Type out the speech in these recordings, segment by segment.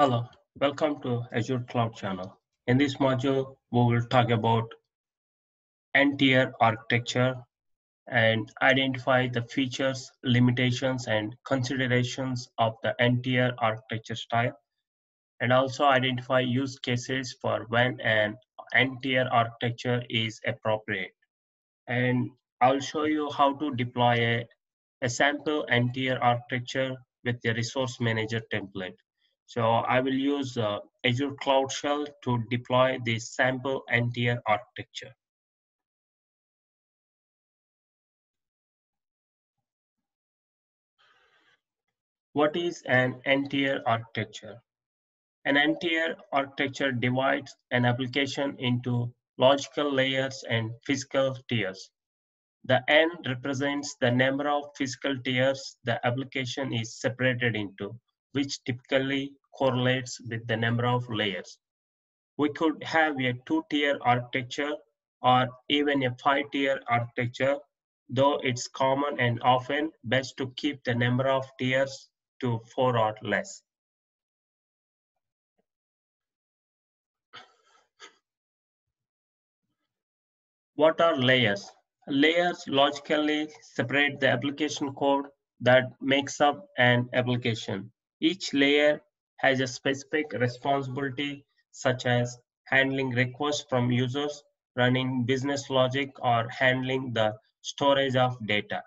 Hello, welcome to Azure Cloud Channel. In this module, we will talk about N-tier architecture and identify the features, limitations, and considerations of the N-tier architecture style, and also identify use cases for when an N-tier architecture is appropriate. And I'll show you how to deploy a, a sample N-tier architecture with the resource manager template. So I will use uh, Azure Cloud Shell to deploy this sample N-tier architecture. What is an N-tier architecture? An N-tier architecture divides an application into logical layers and physical tiers. The N represents the number of physical tiers the application is separated into, which typically correlates with the number of layers. We could have a two-tier architecture or even a five-tier architecture, though it's common and often best to keep the number of tiers to four or less. What are layers? Layers logically separate the application code that makes up an application. Each layer has a specific responsibility such as handling requests from users, running business logic, or handling the storage of data.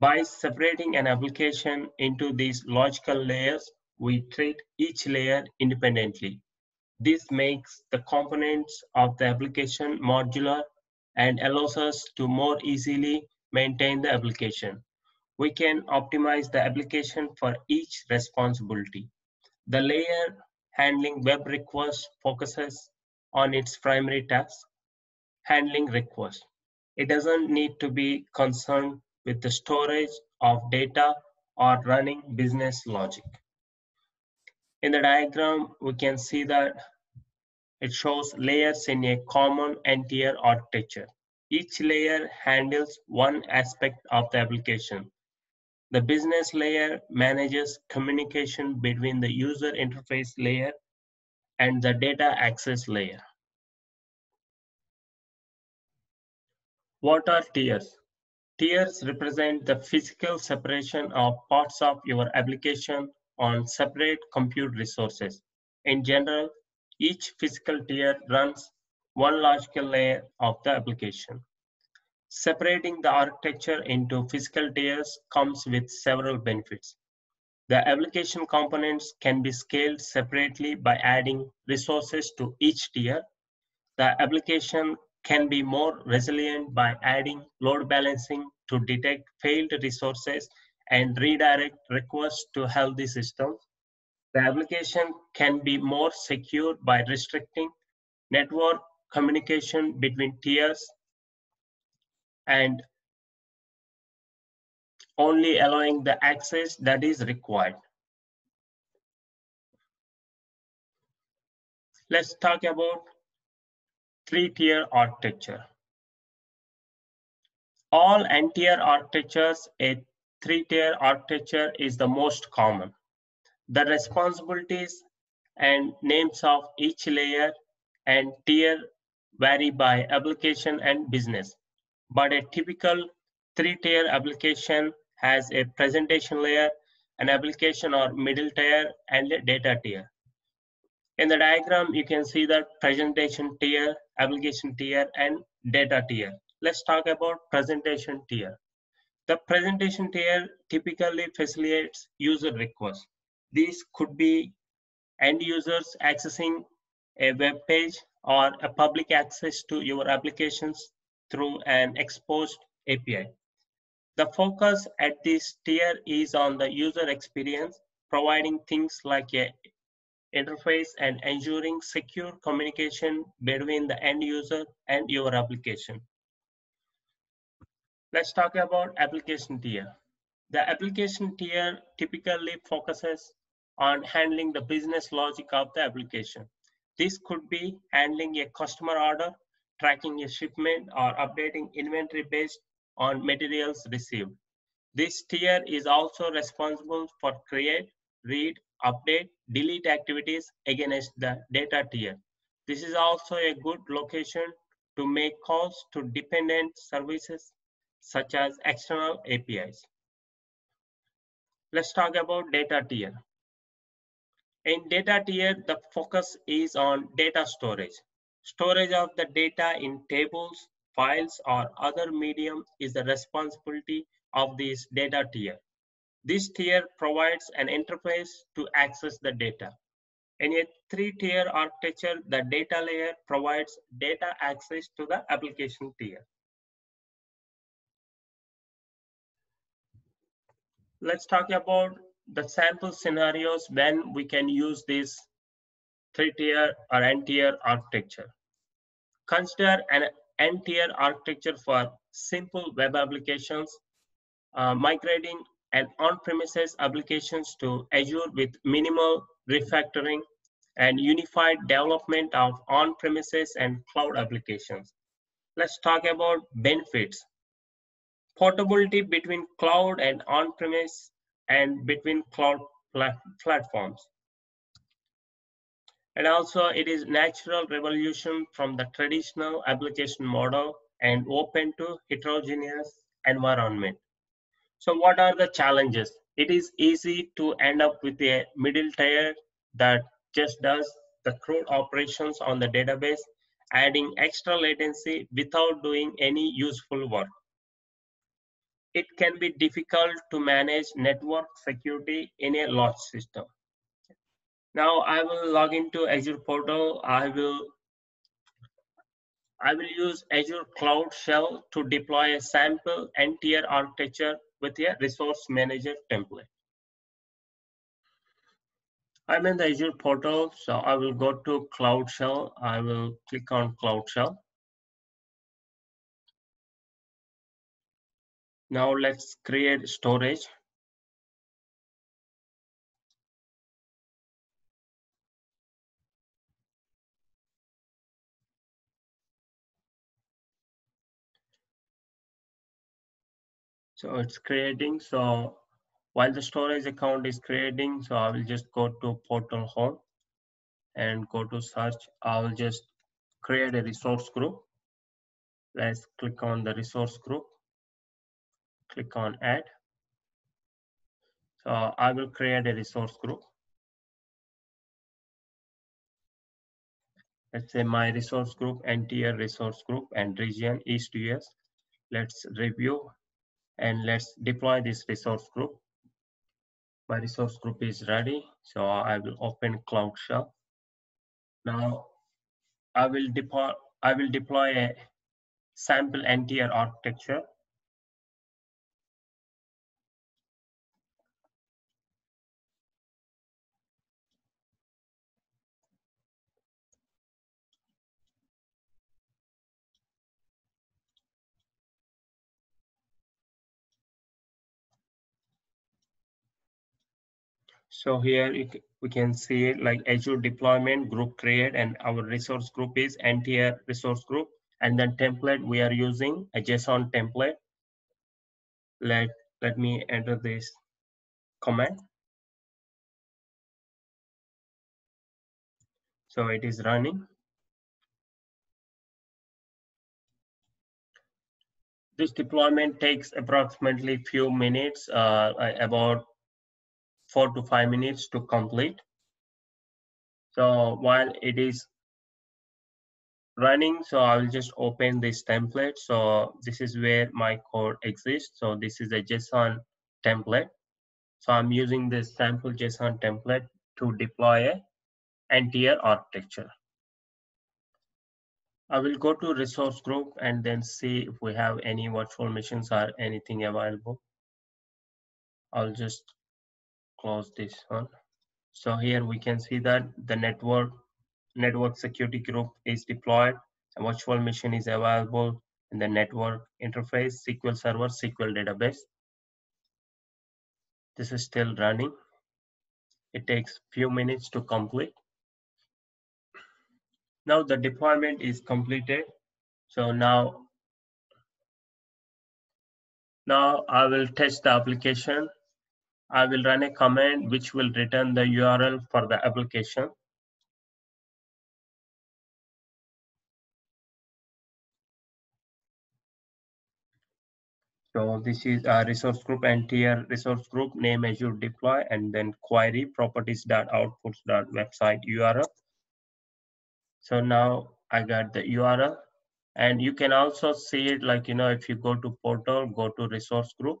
By separating an application into these logical layers, we treat each layer independently. This makes the components of the application modular and allows us to more easily maintain the application. We can optimize the application for each responsibility. The layer handling web requests focuses on its primary task, handling requests. It doesn't need to be concerned with the storage of data or running business logic. In the diagram, we can see that it shows layers in a common N-tier architecture. Each layer handles one aspect of the application. The business layer manages communication between the user interface layer and the data access layer. What are tiers? Tiers represent the physical separation of parts of your application on separate compute resources. In general, each physical tier runs one logical layer of the application. Separating the architecture into physical tiers comes with several benefits. The application components can be scaled separately by adding resources to each tier. The application can be more resilient by adding load balancing to detect failed resources and redirect requests to healthy systems. The application can be more secure by restricting network communication between tiers and only allowing the access that is required. Let's talk about three-tier architecture. All N-tier architectures, a three-tier architecture is the most common. The responsibilities and names of each layer and tier vary by application and business but a typical three-tier application has a presentation layer, an application or middle tier, and a data tier. In the diagram, you can see that presentation tier, application tier, and data tier. Let's talk about presentation tier. The presentation tier typically facilitates user requests. These could be end users accessing a web page or a public access to your applications through an exposed API. The focus at this tier is on the user experience, providing things like a interface and ensuring secure communication between the end user and your application. Let's talk about application tier. The application tier typically focuses on handling the business logic of the application. This could be handling a customer order tracking a shipment or updating inventory based on materials received. This tier is also responsible for create, read, update, delete activities against the data tier. This is also a good location to make calls to dependent services such as external APIs. Let's talk about data tier. In data tier, the focus is on data storage. Storage of the data in tables, files, or other medium is the responsibility of this data tier. This tier provides an interface to access the data. In a three-tier architecture, the data layer provides data access to the application tier. Let's talk about the sample scenarios when we can use this three-tier or n-tier architecture. Consider an n-tier architecture for simple web applications, uh, migrating and on-premises applications to Azure with minimal refactoring and unified development of on-premises and cloud applications. Let's talk about benefits. Portability between cloud and on-premise and between cloud plat platforms. And also it is natural revolution from the traditional application model and open to heterogeneous environment. So what are the challenges? It is easy to end up with a middle tier that just does the CRUD operations on the database, adding extra latency without doing any useful work. It can be difficult to manage network security in a large system. Now I will log into Azure portal. I will I will use Azure Cloud Shell to deploy a sample n-tier architecture with a resource manager template. I'm in the Azure portal, so I will go to Cloud Shell. I will click on Cloud Shell. Now let's create storage. So it's creating. So while the storage account is creating, so I will just go to portal home and go to search. I will just create a resource group. Let's click on the resource group. Click on add. So I will create a resource group. Let's say my resource group, n-tier resource group and region East US. Let's review and let's deploy this resource group. My resource group is ready, so I will open Cloud Shell. Now I will deploy I will deploy a sample n-tier architecture. So here we can see it like Azure deployment group create and our resource group is n-tier resource group and then template we are using a JSON template. Let, let me enter this command. So it is running. This deployment takes approximately few minutes, uh, about four to five minutes to complete. So while it is running, so I'll just open this template. So this is where my code exists. So this is a JSON template. So I'm using this sample JSON template to deploy a n-tier architecture. I will go to resource group and then see if we have any virtual machines or anything available. I'll just close this one. So here we can see that the network network security group is deployed, a virtual machine is available, in the network interface, SQL Server, SQL database. This is still running. It takes few minutes to complete. Now the deployment is completed. So now, now I will test the application I will run a command which will return the URL for the application. So this is a resource group n-tier resource group name Azure deploy and then query properties.outputs.website URL. So now I got the URL and you can also see it like, you know, if you go to portal, go to resource group.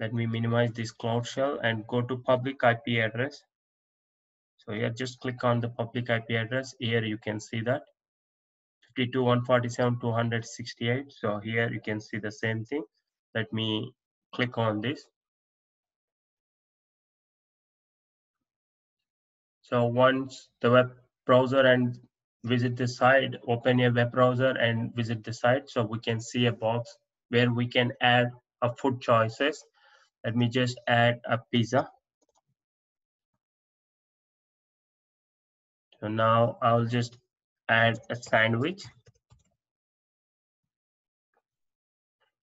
Let me minimize this Cloud Shell and go to public IP address. So here just click on the public IP address. Here you can see that. 52 147 268 so here you can see the same thing. Let me click on this. So once the web browser and visit the site open your web browser and visit the site. So we can see a box where we can add a food choices let me just add a pizza so now i'll just add a sandwich.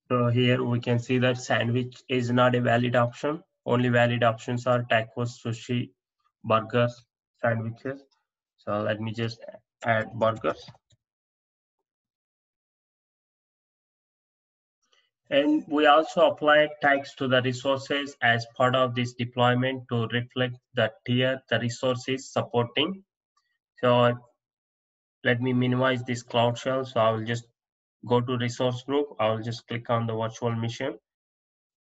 So here we can see that sandwich is not a valid option. Only valid options are tacos, sushi, burgers, sandwiches. So let me just add burgers. And we also apply tags to the resources as part of this deployment to reflect the tier the resources supporting. So let me minimize this cloud shell. So I will just go to resource group. I will just click on the virtual machine.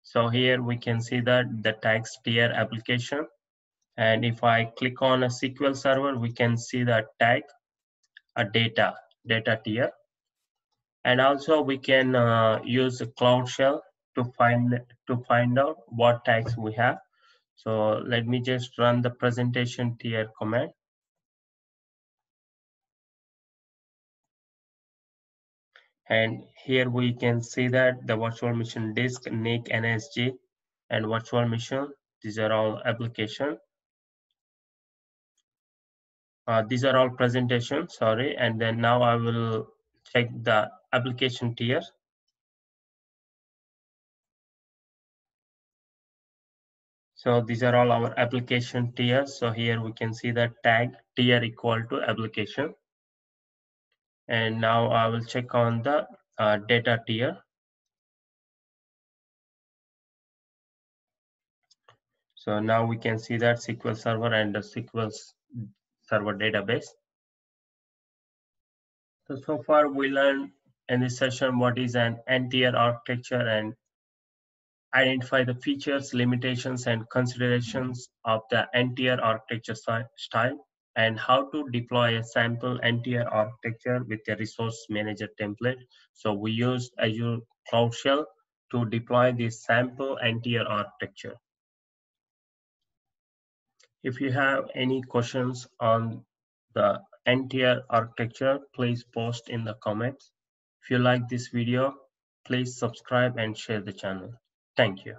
So here we can see that the tags tier application. And if I click on a SQL server, we can see that tag a data, data tier. And also we can uh, use the cloud shell to find to find out what tags we have. So let me just run the presentation tier command. And here we can see that the virtual machine disk, NIC, NSG, and virtual machine, these are all application. Uh, these are all presentation, sorry. And then now I will check the application tier. So these are all our application tiers. So here we can see that tag tier equal to application and now I will check on the uh, data tier. So now we can see that SQL Server and the SQL Server database. So, so far we learned in this session what is an n-tier architecture and identify the features, limitations, and considerations of the n-tier architecture style and how to deploy a sample n-tier architecture with a resource manager template. So we use Azure Cloud Shell to deploy this sample n-tier architecture. If you have any questions on the n-tier architecture, please post in the comments. If you like this video, please subscribe and share the channel. Thank you.